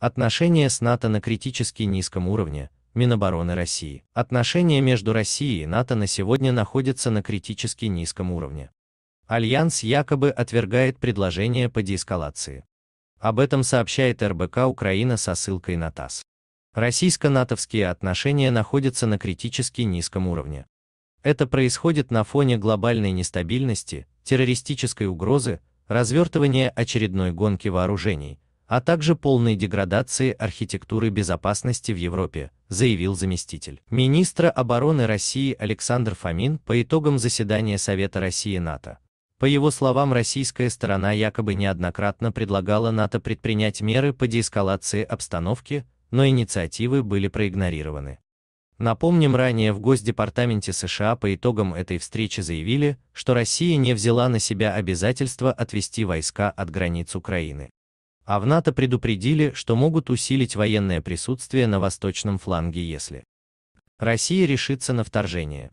Отношения с НАТО на критически низком уровне, Минобороны России. Отношения между Россией и НАТО на сегодня находятся на критически низком уровне. Альянс якобы отвергает предложение по деэскалации. Об этом сообщает РБК Украина со ссылкой на ТАСС. Российско-натовские отношения находятся на критически низком уровне. Это происходит на фоне глобальной нестабильности, террористической угрозы, развертывания очередной гонки вооружений, а также полной деградации архитектуры безопасности в Европе, заявил заместитель министра обороны России Александр Фомин по итогам заседания Совета России-НАТО. По его словам, российская сторона якобы неоднократно предлагала НАТО предпринять меры по деэскалации обстановки, но инициативы были проигнорированы. Напомним, ранее в Госдепартаменте США по итогам этой встречи заявили, что Россия не взяла на себя обязательство отвести войска от границ Украины. А в НАТО предупредили, что могут усилить военное присутствие на восточном фланге, если Россия решится на вторжение.